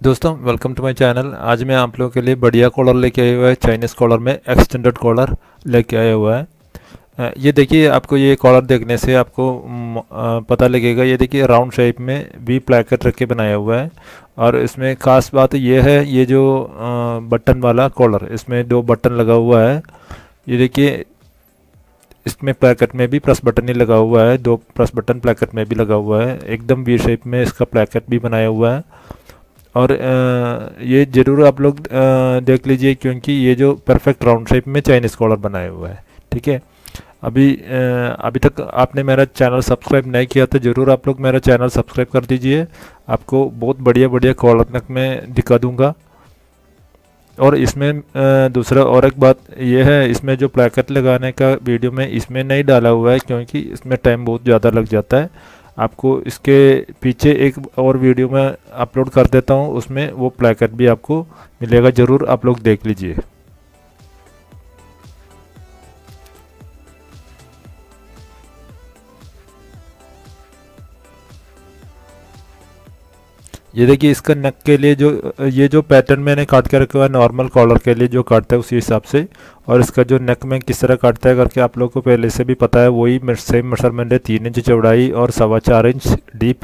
दोस्तों welcome to my channel आज मैं आप लोगों के लिए बढ़िया कॉलर लेके आया हुआ है चाइनीज़ कॉलर में एक्सटेंडेड कॉलर लेके आया हुआ है। ये देखिए, आपको ये कॉलर देखने से आपको पता लगेगा, ये देखिए राउंड शेप में भी प्लैकेट रख के बनाया हुआ है। और इसमें ख़ास बात ये है, ये जो बटन वाला कॉलर इसमें दो बटन लगा हुआ है। ये देखिए, इसमें प्लैकेट में भी प्लस बटन ही लगा हुआ है, दो प्लस बटन प्लैकेट में भी लगा हुआ है। एकदम वी शेप में इसका प्लैकेट भी बनाया हुआ है। और ये ज़रूर आप लोग देख लीजिए क्योंकि ये जो परफेक्ट राउंड शेप में चाइनीज़ कॉलर बनाया हुआ है, ठीक है? अभी अभी तक आपने मेरा चैनल सब्सक्राइब नहीं किया तो ज़रूर आप लोग मेरा चैनल सब्सक्राइब कर दीजिए। आपको बहुत बढ़िया बढ़िया कॉलर तक मैं दिखा दूँगा। और इसमें दूसरा और एक बात यह है, इसमें जो प्लैकेट लगाने का वीडियो में इसमें नहीं डाला हुआ है क्योंकि इसमें टाइम बहुत ज़्यादा लग जाता है। आपको इसके पीछे एक और वीडियो में अपलोड कर देता हूँ, उसमें वो प्लैकेट भी आपको मिलेगा, ज़रूर आप लोग देख लीजिए। ये देखिए, इसका नेक के लिए जो, ये जो पैटर्न मैंने काट के रखा हुआ है नॉर्मल कॉलर के लिए जो काटता है उसी हिसाब से। और इसका जो नेक में किस तरह काटता है करके आप लोगों को पहले से भी पता है, वही सेम मेज़रमेंट है, तीन इंच चौड़ाई और सवा चार इंच डीप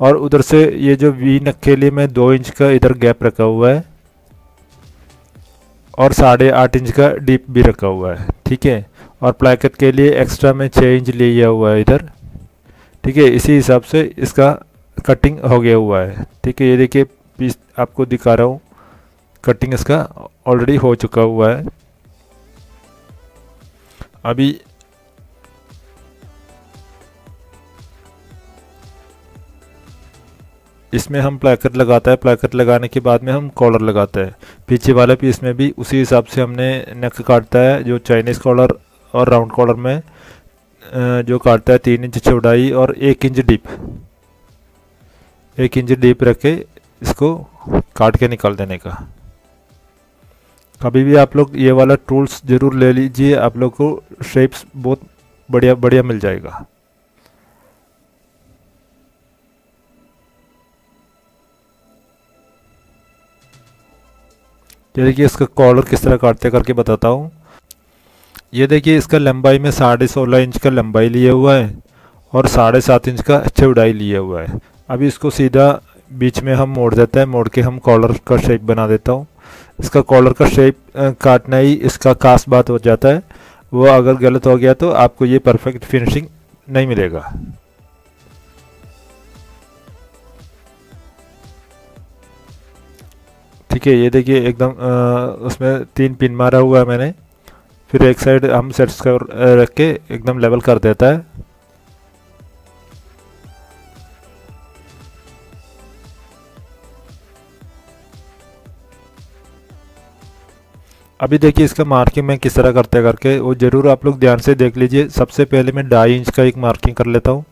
और उधर से ये जो वी नक के लिए मैं दो इंच का इधर गैप रखा हुआ है, और साढ़े आठ इंच का डीप भी रखा हुआ है, ठीक है? और प्लैकेट के लिए एक्स्ट्रा में छः इंच लिया हुआ है इधर, ठीक है? इसी हिसाब से इसका कटिंग हो गया हुआ है। ठीक है, ये देखिए, पीस आपको दिखा रहा हूँ। कटिंग इसका ऑलरेडी हो चुका हुआ है। अभी इसमें हम प्लैकेट लगाता है। प्लैकेट लगाने के बाद में हम कॉलर लगाते हैं। पीछे वाले पीस में भी उसी हिसाब से हमने नेक काटता है, जो चाइनीज़ कॉलर और राउंड कॉलर में जो काटता है, तीन इंच चौड़ाई और एक इंच डीप एक इंच डीप रख के इसको काट के निकाल देने का। कभी भी आप लोग ये वाला टूल्स ज़रूर ले लीजिए, आप लोग को शेप्स बहुत बढ़िया बढ़िया मिल जाएगा। देखिए इसका कॉलर किस तरह काटते करके बताता हूँ। ये देखिए इसका लंबाई में साढ़े सोलह इंच का लंबाई लिया हुआ है और साढ़े सात इंच का चौड़ाई लिया हुआ है। अभी इसको सीधा बीच में हम मोड़ देते हैं, मोड़ के हम कॉलर का शेप बना देता हूँ। इसका कॉलर का शेप काटना ही इसका खास बात हो जाता है। वो अगर गलत हो गया तो आपको ये परफेक्ट फिनिशिंग नहीं मिलेगा। ठीक है, ये देखिए एकदम उसमें तीन पिन मारा हुआ है मैंने। फिर एक साइड हम सेट्स कर रख के एकदम लेवल कर देता है। अभी देखिए इसका मार्किंग मैं किस तरह करते करके, वो ज़रूर आप लोग ध्यान से देख लीजिए। सबसे पहले मैं ढाई इंच का एक मार्किंग कर लेता हूँ।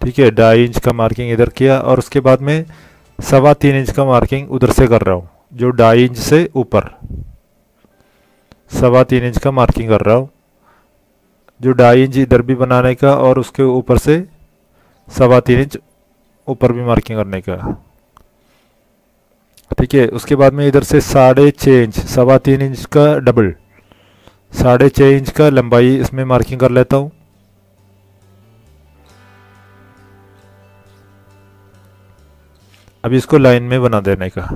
ठीक है, ढाई इंच का मार्किंग इधर किया और उसके बाद में सवा तीन इंच का मार्किंग उधर से कर रहा हूँ, जो ढाई इंच से ऊपर। सवा तीन इंच का मार्किंग कर रहा हूँ, जो ढाई इंच इधर भी बनाने का और उसके ऊपर से सवा तीन इंच ऊपर भी मार्किंग करने का। ठीक है, उसके बाद में इधर से साढ़े छः इंच, सवा तीन इंच का डबल साढ़े छः इंच का लंबाई इसमें मार्किंग कर लेता हूँ। अब इसको लाइन में बना देने का।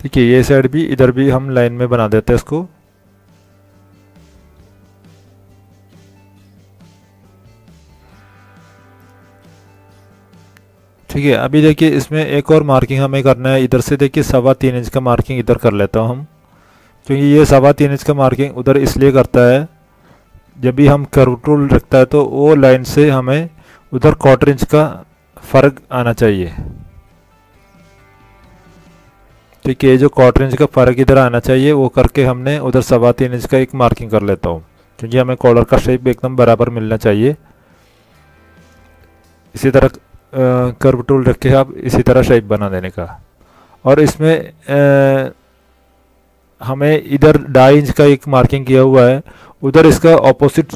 ठीक है ये साइड भी, इधर भी हम लाइन में बना देते हैं इसको। ठीक है, अभी देखिए, इसमें एक और मार्किंग हमें करना है। इधर से देखिए, सवा तीन इंच का मार्किंग इधर कर लेता हूँ हम। क्योंकि ये सवा तीन इंच का मार्किंग उधर इसलिए करता है, जब भी हम कर्व टूल रखता है तो वो लाइन से हमें उधर क्वार्टर इंच का फ़र्क आना चाहिए। ठीक है जो क्वार्टर इंच का फ़र्क इधर आना चाहिए वो करके हमने उधर सवा तीन इंच का एक मार्किंग कर लेता हूँ। क्योंकि हमें कॉलर का शेप एकदम बराबर मिलना चाहिए। इसी तरह कर्व टूल रख के आप इसी तरह शेप बना देने का। और इसमें आ, हमें इधर ढाई इंच का एक मार्किंग किया हुआ है उधर इसका ऑपोजिट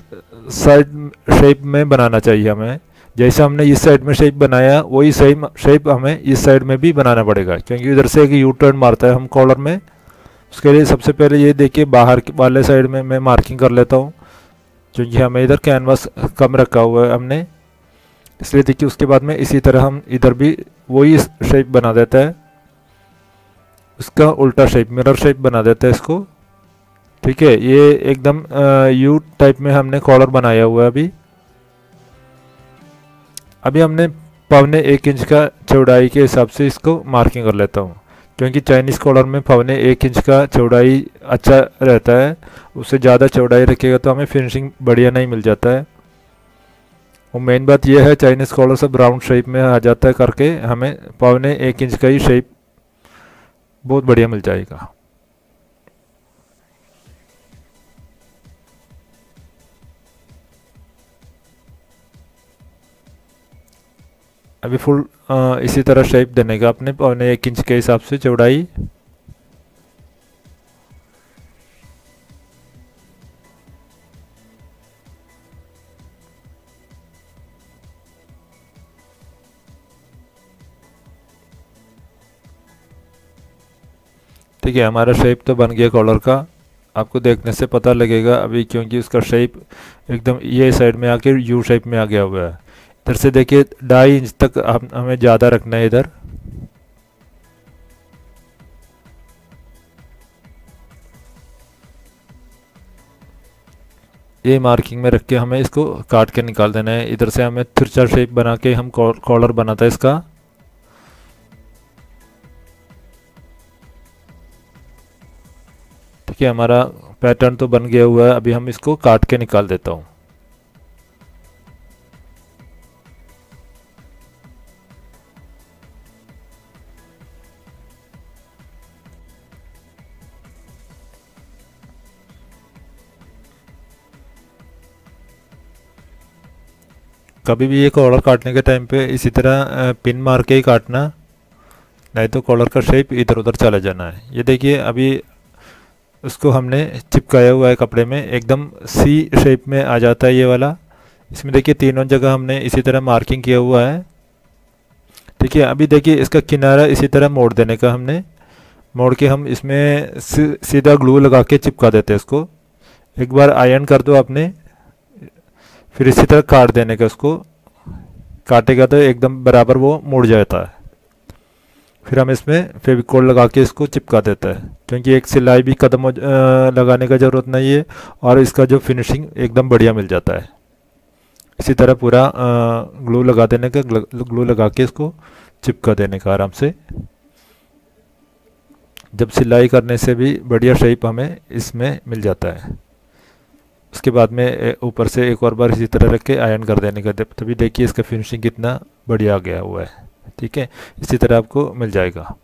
साइड शेप में बनाना चाहिए हमें। जैसे हमने इस साइड में शेप बनाया, वही सेम शेप हमें इस साइड में भी बनाना पड़ेगा, क्योंकि इधर से एक यू टर्न मारता है हम कॉलर में। उसके लिए सबसे पहले ये देखिए, बाहर वाले साइड में मैं मार्किंग कर लेता हूँ, क्योंकि हमें इधर कैनवास कम रखा हुआ है हमने। इसलिए देखिए, उसके बाद में इसी तरह हम इधर भी वही शेप बना देता है। उसका उल्टा शेप मिरर शेप बना देता है इसको। ठीक है, ये एकदम यू टाइप में हमने कॉलर बनाया हुआ है अभी। अभी हमने पवने एक इंच का चौड़ाई के हिसाब से इसको मार्किंग कर लेता हूँ। क्योंकि चाइनीज़ कॉलर में पवने एक इंच का चौड़ाई अच्छा रहता है, उससे ज़्यादा चौड़ाई रखेगा तो हमें फिनिशिंग बढ़िया नहीं मिल जाता है। और मेन बात यह है चाइनीज़ कॉलर सब राउंड शेप में आ जाता है करके, हमें पवने एक इंच का ही शेप बहुत बढ़िया मिल जाएगा। अभी फुल इसी तरह शेप देने का अपने पौने एक इंच के हिसाब से चौड़ाई। ठीक है, हमारा शेप तो बन गया कॉलर का। आपको देखने से पता लगेगा अभी क्योंकि उसका शेप एकदम ये साइड में आके यू शेप में आ गया हुआ है। इधर से देखिए, ढाई इंच तक हम ज़्यादा रखना है इधर। ये मार्किंग में रख के हमें इसको काट के निकाल देना है। इधर से हमें थिरचा शेप बना के हम कॉलर बनाता है इसका। ठीक है हमारा पैटर्न तो बन गया हुआ है। अभी हम इसको काट के निकाल देता हूँ। कभी भी ये कॉलर काटने के टाइम पे इसी तरह पिन मार के ही काटना, नहीं तो कॉलर का शेप इधर उधर चला जाना है। ये देखिए, अभी उसको हमने चिपकाया हुआ है कपड़े में, एकदम सी शेप में आ जाता है ये वाला। इसमें देखिए तीनों जगह हमने इसी तरह मार्किंग किया हुआ है। ठीक है अभी देखिए इसका किनारा इसी तरह मोड़ देने का हमने। मोड़ के हम इसमें सीधा ग्लू लगा के चिपका देते हैं इसको। एक बार आयरन कर दो आपने। फिर इसी तरह काट देने का उसको काटेगा तो एकदम बराबर वो मुड़ जाता है। फिर हम इसमें फेविकोल लगा के इसको चिपका देता है, क्योंकि एक सिलाई भी कदम लगाने का ज़रूरत नहीं है और इसका जो फिनिशिंग एकदम बढ़िया मिल जाता है। इसी तरह पूरा ग्लू लगा देने का, ग्लू लगा के इसको चिपका देने का आराम से। जब सिलाई करने से भी बढ़िया शेप हमें इसमें मिल जाता है। उसके बाद में ऊपर से एक और बार इसी तरह रख के आयरन कर देने का तभी देखिए इसका फिनिशिंग कितना बढ़िया गया हुआ है। ठीक है? इसी तरह आपको मिल जाएगा।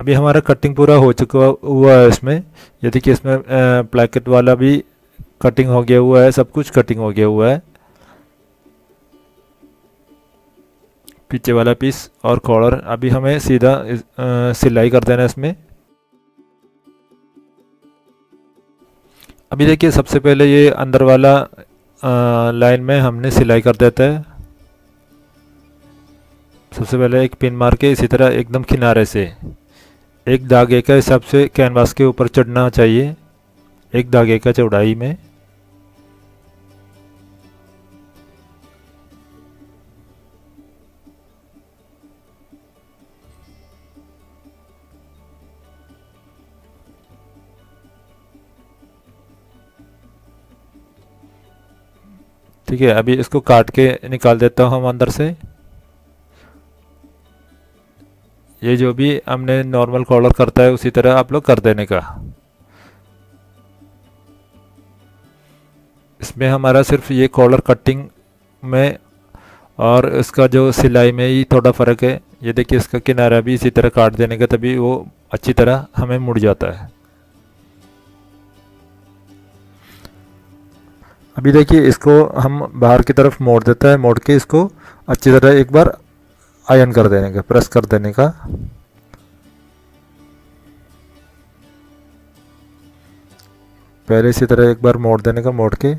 अभी हमारा कटिंग पूरा हो चुका हुआ है इसमें। यदि कि इसमें प्लैकेट वाला भी कटिंग हो गया हुआ है, सब कुछ कटिंग हो गया हुआ है। पीछे वाला पीस और कॉलर अभी हमें सीधा सिलाई कर देना है इसमें। अभी देखिए, सबसे पहले ये अंदर वाला लाइन में हमने सिलाई कर देता है। सबसे पहले एक पिन मार के इसी तरह एकदम किनारे से। एक धागे का हिसाब से कैनवास के ऊपर चढ़ना चाहिए। एक धागे का चौड़ाई में। ठीक है, अभी इसको काट के निकाल देता हूँ हम अंदर से। ये जो भी हमने नॉर्मल कॉलर करता है, उसी तरह आप लोग कर देने का। इसमें हमारा सिर्फ़ ये कॉलर कटिंग में और इसका जो सिलाई में ही थोड़ा फ़र्क है। ये देखिए, इसका किनारा भी इसी तरह काट देने का, तभी वो अच्छी तरह हमें मुड़ जाता है। अभी देखिए, इसको हम बाहर की तरफ़ मोड़ देता है, मोड़ के इसको अच्छी तरह एक बार आयन कर देने का प्रेस कर देने का। पहले इसी तरह एक बार मोड़ देने का, मोड़ के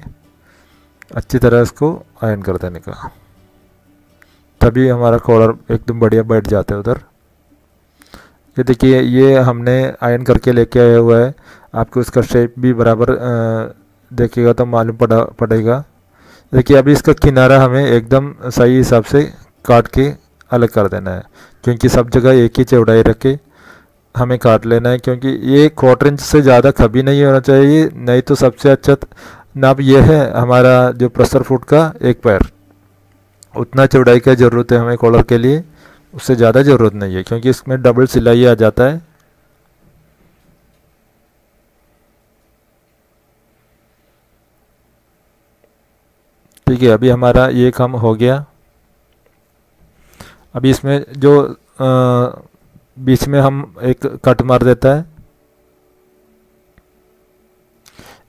अच्छी तरह इसको आयन कर देने का। तभी हमारा कॉलर एकदम बढ़िया बैठ जाता है उधर। ये देखिए, ये हमने आयन करके लेके आया हुआ है। आपको इसका शेप भी बराबर देखिएगा तो मालूम पड़ा, पड़ेगा। देखिए, अभी इसका किनारा हमें एकदम सही हिसाब से काट के अलग कर देना है, क्योंकि सब जगह एक ही चौड़ाई रख के हमें काट लेना है, क्योंकि ये क्वार्टर इंच से ज़्यादा कभी नहीं होना चाहिए, नहीं तो सबसे अच्छा नाप यह है हमारा जो प्रसर फुट का एक पैर। उतना चौड़ाई का ज़रूरत है हमें कॉलर के लिए, उससे ज़्यादा ज़रूरत नहीं है, क्योंकि इसमें डबल सिलाई आ जाता है। ठीक है अभी हमारा ये काम हो गया। अभी इसमें जो आ, बीच में हम एक कट मार देता है।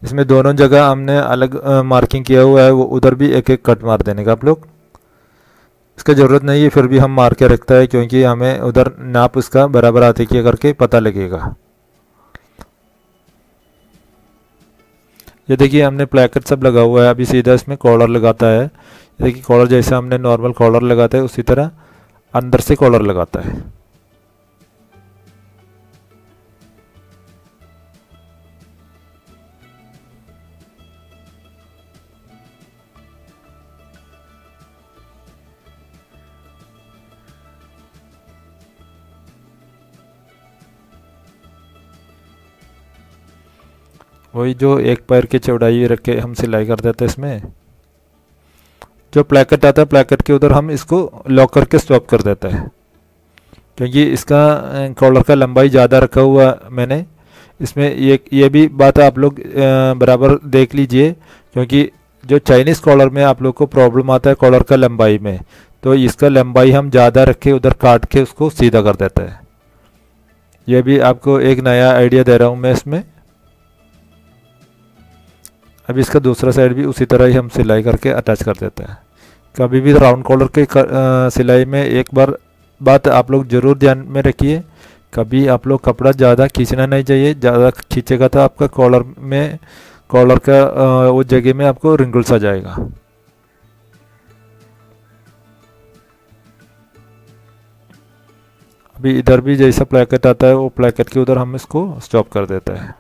इसमें दोनों जगह हमने अलग आ, मार्किंग किया हुआ है वो उधर भी एक एक कट मार देने का आप लोग। इसका ज़रूरत नहीं है फिर भी हम मार के रखता है क्योंकि हमें उधर नाप उसका बराबर आते किया करके पता लगेगा। ये देखिए, हमने प्लेकेट सब लगा हुआ है। अभी सीधा इसमें कॉलर लगाता है। देखिए कॉलर जैसे हमने नॉर्मल कॉलर लगाते हैं, उसी तरह अंदर से कॉलर लगाता है। वही जो एक पैर की चौड़ाई रख के हम सिलाई कर देते हैं इसमें, जो प्लैकेट आता है प्लैकेट के उधर हम इसको लॉक करके स्टॉप कर देते हैं। क्योंकि इसका कॉलर का लंबाई ज़्यादा रखा हुआ मैंने, इसमें ये ये भी बात आप लोग बराबर देख लीजिए, क्योंकि जो चाइनीज़ कॉलर में आप लोग को प्रॉब्लम आता है कॉलर का लंबाई में तो इसका लंबाई हम ज़्यादा रख के उधर काट के उसको सीधा कर देते हैं। यह भी आपको एक नया आइडिया दे रहा हूँ मैं इसमें। अभी इसका दूसरा साइड भी उसी तरह ही हम सिलाई करके अटैच कर देते हैं। कभी भी राउंड कॉलर के सिलाई में एक बार बात आप लोग ज़रूर ध्यान में रखिए। कभी आप लोग कपड़ा ज़्यादा खींचना नहीं चाहिए, ज़्यादा खींचेगा तो आपका कॉलर में कॉलर का उस जगह में आपको रिंगल्स आ जाएगा। अभी इधर भी जैसा प्लैकेट आता है, वो प्लैकेट के उधर हम इसको स्टॉप कर देते हैं।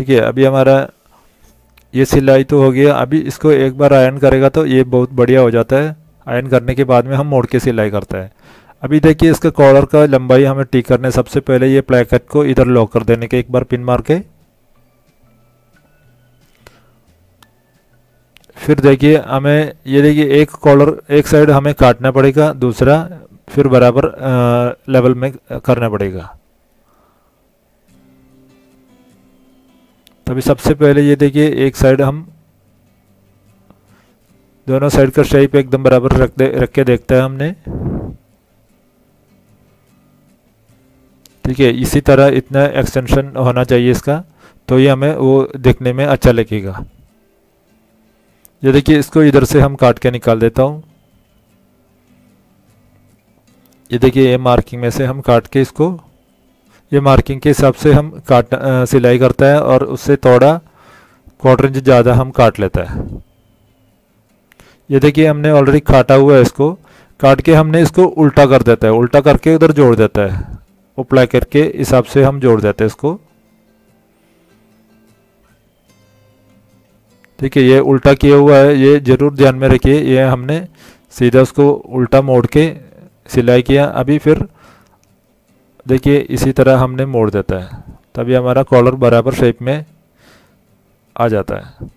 ठीक है, अभी हमारा ये सिलाई तो हो गया अभी इसको एक बार आयन करेगा तो ये बहुत बढ़िया हो जाता है। आयन करने के बाद में हम मोड़ के सिलाई करते हैं। अभी देखिए, इसका कॉलर का लंबाई हमें ठीक करने सबसे पहले ये प्लैकेट को इधर लॉक कर देने के एक बार पिन मार के। फिर देखिए, हमें ये देखिए, एक कॉलर एक साइड हमें काटना पड़ेगा, दूसरा फिर बराबर लेवल में करना पड़ेगा। तो अभी सबसे पहले ये देखिए, एक साइड हम दोनों साइड का शेप एकदम बराबर रख दे, रख के देखता है हमने। ठीक है, इसी तरह इतना एक्सटेंशन होना चाहिए इसका तो ये हमें वो देखने में अच्छा लगेगा। ये देखिए, इसको इधर से हम काट के निकाल देता हूँ। ये देखिए, ये मार्किंग में से हम काट के इसको ये मार्किंग के हिसाब से हम काट सिलाई करता है और उससे थोड़ा क्वार्टर इंच ज़्यादा हम काट लेता है। ये देखिए हमने ऑलरेडी काटा हुआ है इसको। काट के हमने इसको उल्टा कर देता है। उल्टा करके उधर जोड़ देता है। वो करके हिसाब से हम जोड़ देते हैं इसको। ठीक है ये उल्टा किया हुआ है। ये ज़रूर ध्यान में रखिए। ये हमने सीधा उसको उल्टा मोड़ के सिलाई किया। अभी फिर देखिए, इसी तरह हमने मोड़ देता है। तभी हमारा कॉलर बराबर शेप में आ जाता है।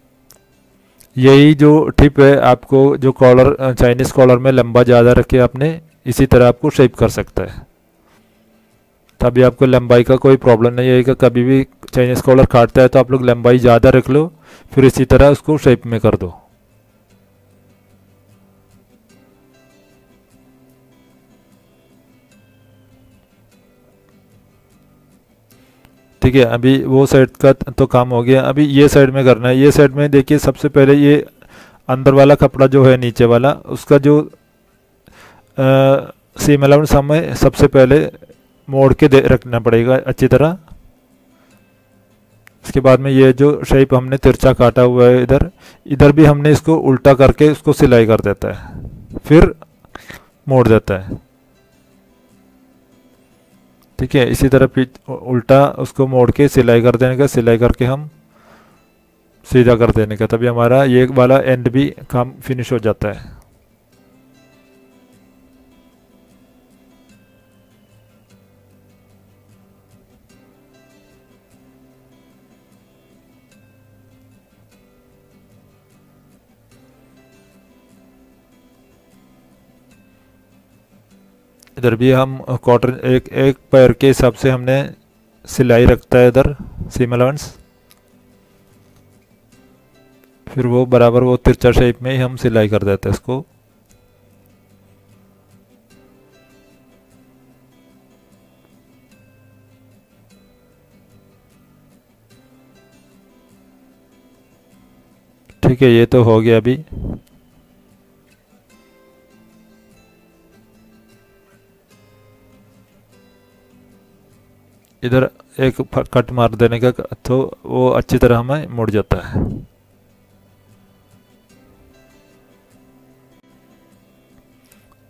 यही जो टिप है, आपको जो कॉलर चाइनीज़ कॉलर में लंबा ज़्यादा रखे आपने, इसी तरह आपको शेप कर सकता है। तभी आपको लंबाई का कोई प्रॉब्लम नहीं आएगा कभी भी चाइनीज़ कॉलर काटता है तो आप लोग लंबाई ज़्यादा रख लो, फिर इसी तरह उसको शेप में कर दो। ठीक है, अभी वो साइड का तो काम हो गया। अभी ये साइड में करना है। ये साइड में देखिए, सबसे पहले ये अंदर वाला कपड़ा जो है, नीचे वाला, उसका जो सीम अलाउंस हमें सबसे पहले मोड़ के रखना पड़ेगा अच्छी तरह। इसके बाद में ये जो शेप हमने तिरछा काटा हुआ है इधर इधर भी हमने इसको उल्टा करके उसको सिलाई कर देता है। फिर मोड़ देता है। ठीक है, इसी तरह उल्टा उसको मोड़ के सिलाई कर देने का, सिलाई करके हम सीधा कर देने का। तभी हमारा ये वाला एंड भी काम फिनिश हो जाता है। इधर भी हम कॉटन एक एक पैर के हिसाब से हमने सिलाई रखता है इधर सीम अलाउंस फिर वो बराबर वो तिरछा शेप में ही हम सिलाई कर देते हैं इसको। ठीक है, ये तो हो गया अभी। इधर एक कट मार देने का तो वो अच्छी तरह हमें मुड़ जाता है।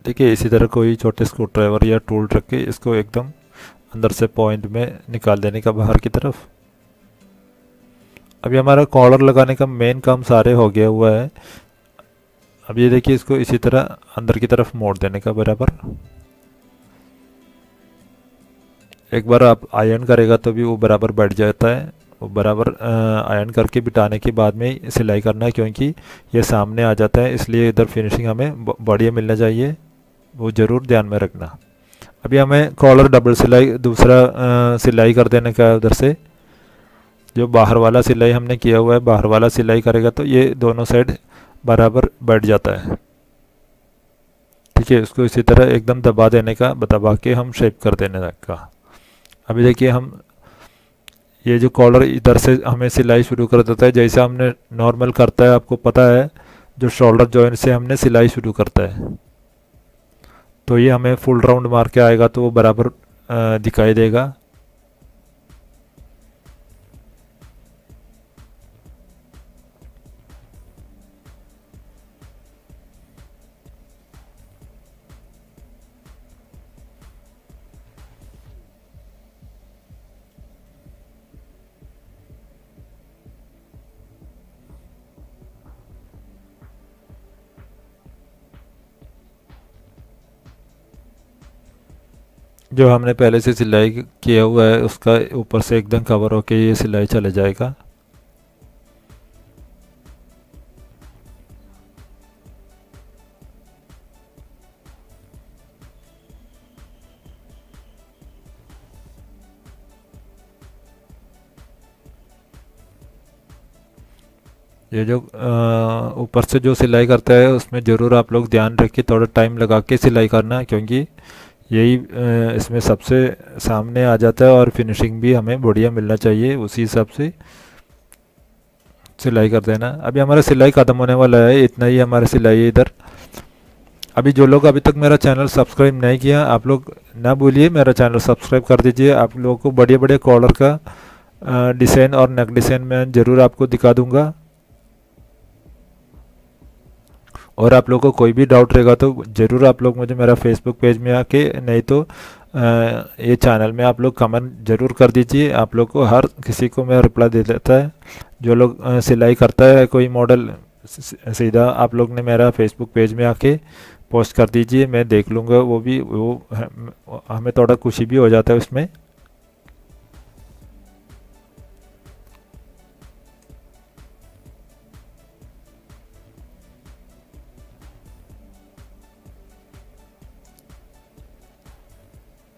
देखिए, इसी तरह कोई छोटे स्क्रू ड्राइवर या टूल रख के इसको एकदम अंदर से पॉइंट में निकाल देने का बाहर की तरफ़। अभी हमारा कॉलर लगाने का मेन काम सारे हो गया हुआ है। अब ये देखिए, इसको इसी तरह अंदर की तरफ़ मोड़ देने का बराबर। एक बार आप आयरन करेगा तो भी वो बराबर बैठ जाता है। वो बराबर आयरन करके बिटाने के बाद में सिलाई करना है क्योंकि ये सामने आ जाता है, इसलिए इधर फिनिशिंग हमें बढ़िया मिलना चाहिए। वो ज़रूर ध्यान में रखना। अभी हमें कॉलर डबल सिलाई, दूसरा सिलाई कर देने का उधर से। जो बाहर वाला सिलाई हमने किया हुआ है, बाहर वाला सिलाई करेगा तो ये दोनों साइड बराबर बैठ जाता है। ठीक है उसको इसी तरह एकदम दबा देने का दबा के हम शेप कर देने का। अभी देखिए हम, ये जो कॉलर इधर से हमें सिलाई शुरू कर देता है, जैसे हमने नॉर्मल करता है, आपको पता है, जो शोल्डर जॉइंट से हमने सिलाई शुरू करता है। तो ये हमें फुल राउंड मार के आएगा तो वो बराबर दिखाई देगा। जो हमने पहले से सिलाई किया हुआ है, उसका ऊपर से एकदम कवर होके ये सिलाई चले जाएगा। ये जो ऊपर से जो सिलाई करता है, उसमें ज़रूर आप लोग ध्यान रखिए थोड़ा टाइम लगा के सिलाई करना, क्योंकि यही इसमें सबसे सामने आ जाता है और फिनिशिंग भी हमें बढ़िया मिलना चाहिए, उसी हिसाब से सिलाई कर देना। अभी हमारा सिलाई ख़त्म होने वाला है, इतना ही हमारा सिलाई है इधर। अभी जो लोग अभी तक मेरा चैनल सब्सक्राइब नहीं किया, आप लोग ना भूलिए, मेरा चैनल सब्सक्राइब कर दीजिए। आप लोगों को बढ़िया बढ़िया कॉलर का डिज़ाइन और नेक डिज़ाइन मैं ज़रूर आपको दिखा दूँगा। और आप लोगों को कोई भी डाउट रहेगा तो ज़रूर आप लोग मुझे मेरा फेसबुक पेज में आके, नहीं तो ये चैनल में आप लोग कमेंट ज़रूर कर दीजिए। आप लोग को हर किसी को मैं रिप्लाई दे देता है। जो लोग सिलाई करता है, कोई मॉडल सीधा आप लोग ने मेरा फेसबुक पेज में आके पोस्ट कर दीजिए। मैं देख लूँगा, वो भी वो हमें थोड़ा खुशी भी हो जाता है उसमें।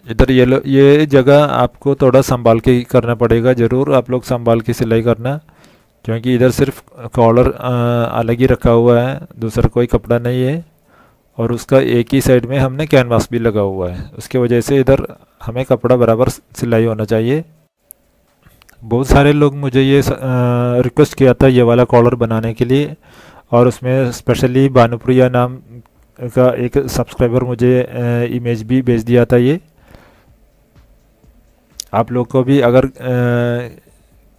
इधर ये लो, ये जगह आपको थोड़ा संभाल के करना पड़ेगा, ज़रूर आप लोग संभाल के सिलाई करना, क्योंकि इधर सिर्फ़ कॉलर अलग ही रखा हुआ है, दूसरा कोई कपड़ा नहीं है, और उसका एक ही साइड में हमने कैनवास भी लगा हुआ है। उसके वजह से इधर हमें कपड़ा बराबर सिलाई होना चाहिए। बहुत सारे लोग मुझे ये रिक्वेस्ट किया था ये वाला कॉलर बनाने के लिए, और उसमें स्पेशली भानुप्रिया नाम का एक सब्सक्राइबर मुझे इमेज भी भेज दिया था ये। आप लोग को भी अगर आ,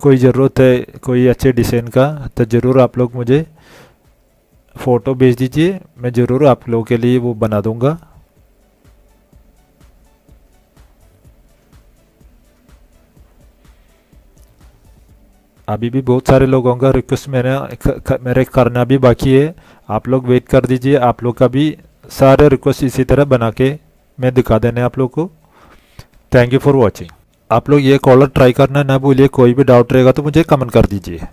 कोई ज़रूरत है कोई अच्छे डिज़ाइन का तो ज़रूर आप लोग मुझे फ़ोटो भेज दीजिए। मैं ज़रूर आप लोगों के लिए वो बना दूँगा। अभी भी बहुत सारे लोगों का रिक्वेस्ट मेरे मेरे करना भी बाकी है। आप लोग वेट कर दीजिए। आप लोग का भी सारे रिक्वेस्ट इसी तरह बना के मैं दिखा देने आप लोग को। थैंक यू फॉर वॉचिंग आप लोग ये कॉलर ट्राई करना, ना भूलिए, कोई भी डाउट रहेगा तो मुझे कमेंट कर दीजिए।